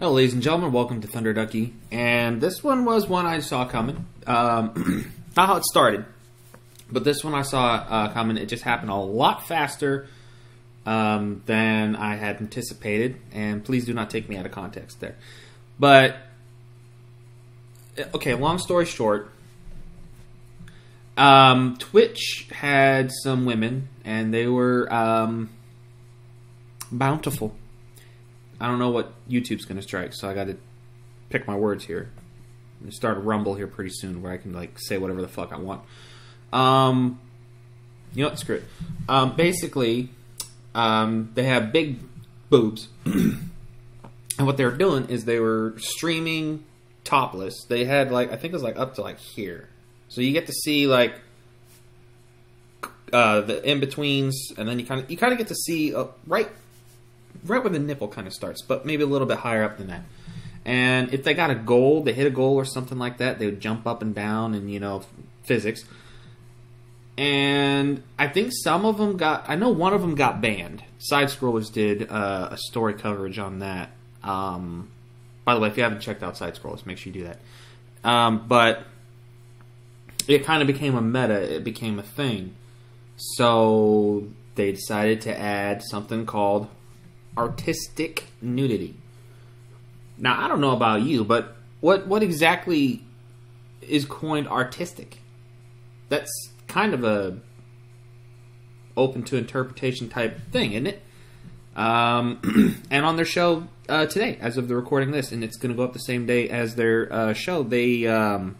Hello, ladies and gentlemen. Welcome to Thunder Ducky. And this one was one I saw coming. Um, not how it started, but this one I saw uh, coming. It just happened a lot faster um, than I had anticipated. And please do not take me out of context there. But, okay, long story short, um, Twitch had some women, and they were um, bountiful. I don't know what YouTube's going to strike, so I got to pick my words here. I'm start a rumble here pretty soon where I can like say whatever the fuck I want. Um, you know what? Screw it. Um, basically, um, they have big boobs, and what they were doing is they were streaming topless. They had like I think it was like up to like here, so you get to see like uh, the in betweens, and then you kind of you kind of get to see uh, right right where the nipple kind of starts, but maybe a little bit higher up than that. And if they got a goal, they hit a goal or something like that, they would jump up and down and, you know, physics. And I think some of them got, I know one of them got banned. Side Scrollers did uh, a story coverage on that. Um, by the way, if you haven't checked out Side Scrollers, make sure you do that. Um, but it kind of became a meta, it became a thing. So they decided to add something called artistic nudity. Now, I don't know about you, but what what exactly is coined artistic? That's kind of a open to interpretation type thing, isn't it? Um, and on their show uh, today, as of the recording this, and it's going to go up the same day as their uh, show, they um,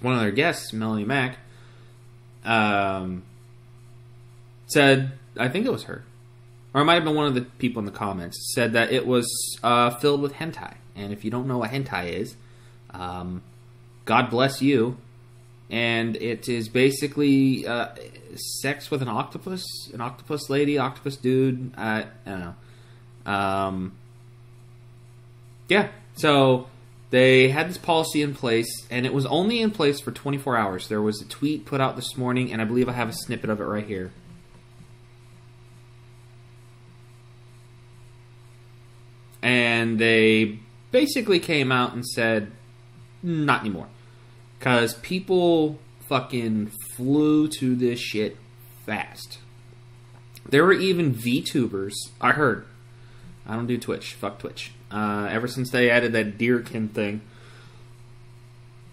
one of their guests, Melonie Mac, um, said, I think it was her, or it might have been one of the people in the comments, said that it was uh, filled with hentai. And if you don't know what hentai is, um, God bless you. And it is basically uh, sex with an octopus, an octopus lady, octopus dude. I, I don't know. Um, yeah, so they had this policy in place, and it was only in place for 24 hours. There was a tweet put out this morning, and I believe I have a snippet of it right here. And they basically came out and said, not anymore. Because people fucking flew to this shit fast. There were even VTubers, I heard. I don't do Twitch. Fuck Twitch. Uh, ever since they added that Deerkin thing.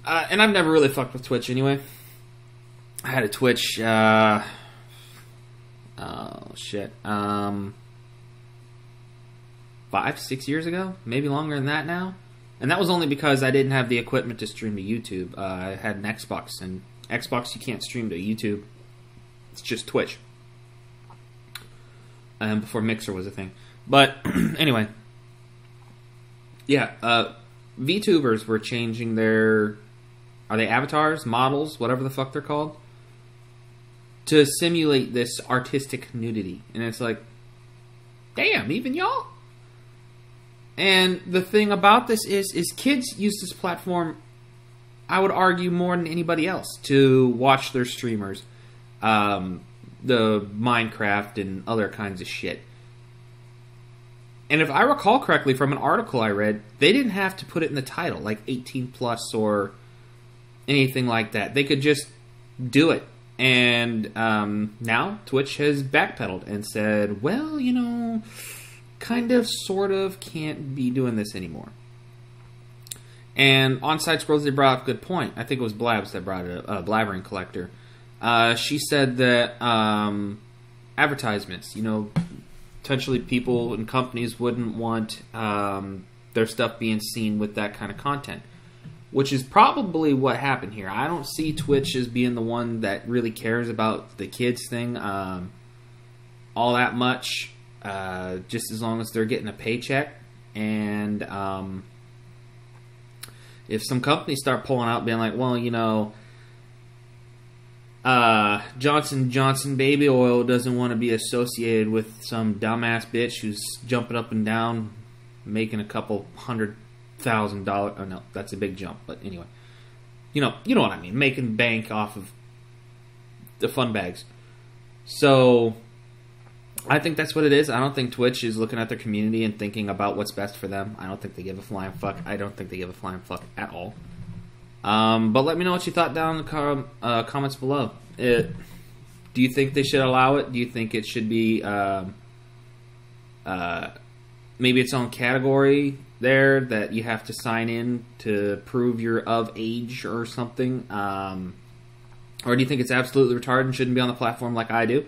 Uh, and I've never really fucked with Twitch anyway. I had a Twitch, uh, oh shit. Um, five, six years ago, maybe longer than that now. And that was only because I didn't have the equipment to stream to YouTube. Uh, I had an Xbox, and Xbox you can't stream to YouTube. It's just Twitch. And before Mixer was a thing. But anyway, yeah, uh, VTubers were changing their are they avatars, models, whatever the fuck they're called, to simulate this artistic nudity, and it's like, damn, even y'all. And the thing about this is, is kids use this platform. I would argue more than anybody else to watch their streamers, um, the Minecraft and other kinds of shit. And if I recall correctly from an article I read, they didn't have to put it in the title, like 18 plus or anything like that. They could just do it. And um, now Twitch has backpedaled and said, well, you know, kind of, sort of can't be doing this anymore. And on Side Scrolls, they brought up a good point. I think it was Blabs that brought it up, uh, Blabbering Collector. Uh, she said that um, advertisements, you know, potentially people and companies wouldn't want um, their stuff being seen with that kind of content, which is probably what happened here. I don't see Twitch as being the one that really cares about the kids thing um, all that much uh, just as long as they're getting a paycheck. And um, if some companies start pulling out, being like, well, you know, uh, Johnson Johnson baby oil doesn't want to be associated with some dumbass bitch who's jumping up and down, making a couple hundred thousand dollars. Oh no, that's a big jump. But anyway, you know, you know what I mean, making bank off of the fun bags. So I think that's what it is. I don't think Twitch is looking at their community and thinking about what's best for them. I don't think they give a flying fuck. I don't think they give a flying fuck at all. Um, but let me know what you thought down in the com- uh, comments below. It, do you think they should allow it? Do you think it should be um, uh, maybe its own category there that you have to sign in to prove you're of age or something? Um, or do you think it's absolutely retarded and shouldn't be on the platform like I do?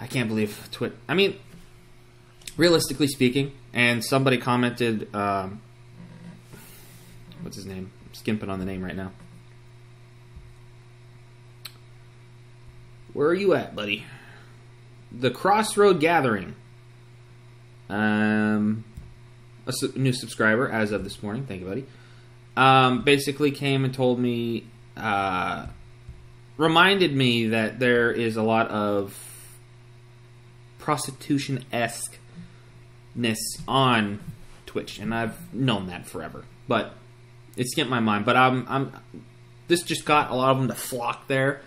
I can't believe Twit. I mean, realistically speaking, and somebody commented, um, what's his name? I'm skimping on the name right now. Where are you at, buddy? The Crossroad Gathering. Um, a su- new subscriber as of this morning. Thank you, buddy. Um, basically came and told me, uh, reminded me that there is a lot of prostitution esque ness on Twitch, and I've known that forever. But it skipped my mind. But I'm, I'm this just got a lot of them to flock there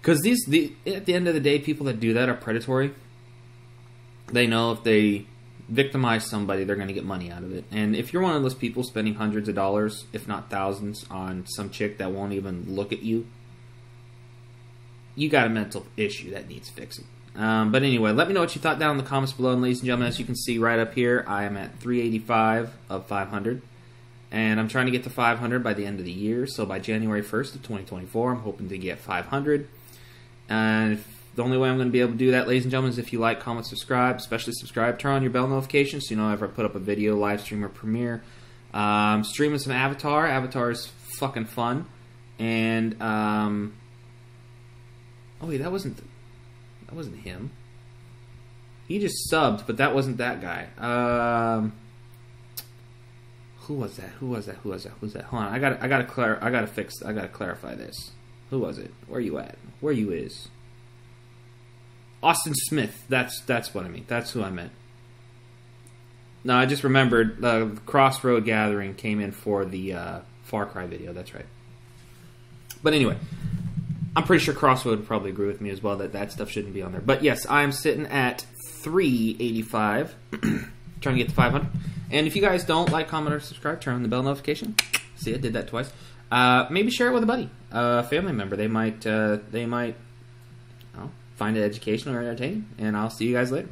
because these the at the end of the day, people that do that are predatory. They know if they victimize somebody, they're going to get money out of it. And if you're one of those people spending hundreds of dollars, if not thousands, on some chick that won't even look at you, you got a mental issue that needs fixing. Um, but anyway, let me know what you thought down in the comments below. And ladies and gentlemen, as you can see right up here, I am at 385 of 500. And I'm trying to get to 500 by the end of the year. So by January 1st of 2024, I'm hoping to get 500. And if, the only way I'm going to be able to do that, ladies and gentlemen, is if you like, comment, subscribe, especially subscribe. Turn on your bell notifications so you know if I put up a video, live stream, or premiere. Um, streaming some Avatar. Avatar is fucking fun. And, um, oh wait, that wasn't, that wasn't him. He just subbed, but that wasn't that guy. Um, who was that? Who was that? Who was that? Who's that? Hold on, I got, I got to clar- I got to fix, I got to clarify this. Who was it? Where you at? Where you is? Austin Smith. That's that's what I mean. That's who I meant. No, I just remembered the Crossroad Gathering came in for the uh, Far Cry video. That's right. But anyway, I'm pretty sure Crossroad would probably agree with me as well that that stuff shouldn't be on there. But yes, I'm sitting at 385, trying to get to 500. And if you guys don't like, comment, or subscribe, turn on the bell notification. See, I did that twice. Uh, maybe share it with a buddy, a family member. They might, uh, they might, you know, find it educational or entertaining. And I'll see you guys later.